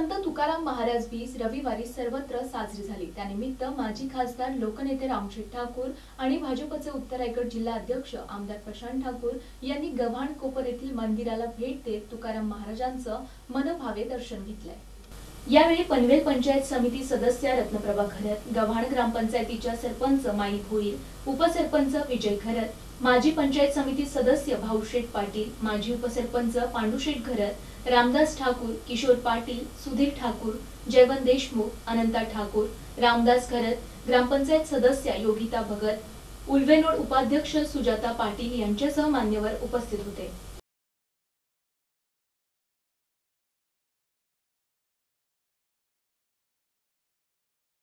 संत तुकाराम महाराज बीज रविवारी सर्वत्र साजरी झाली. त्यानिमित्त माजी खासदार लोकनेते रामजी ठाकूर आणि भाजपचे उत्तर रायगड जिल्हा अध्यक्ष आमदार प्रशांत ठाकूर यांनी गव्हाण कोपर येथील मंदिराला भेट देत तुकाराम महाराजांचं मनभावे दर्शन घेतलंय. यावेळी पनवेल पंचायत समिती सदस्य रत्नप्रभा खरत गव्हाण ग्रामपंचायतीच्या सरपंच माई भोईर उपसरपंच विजय खरत माजी पंचायत समिती सदस्य भाऊशेठ पाटील माजी उपसरपंच पांडुशेठ खरत रामदास ठाकूर किशोर पाटील सुधीर ठाकूर जयवंत देशमुख अनंता ठाकूर रामदास खरत ग्रामपंचायत सदस्य योगिता भगत उल्वेनोड उपाध्यक्ष सुजाता पाटील यांच्यासह मान्यवर उपस्थित होते.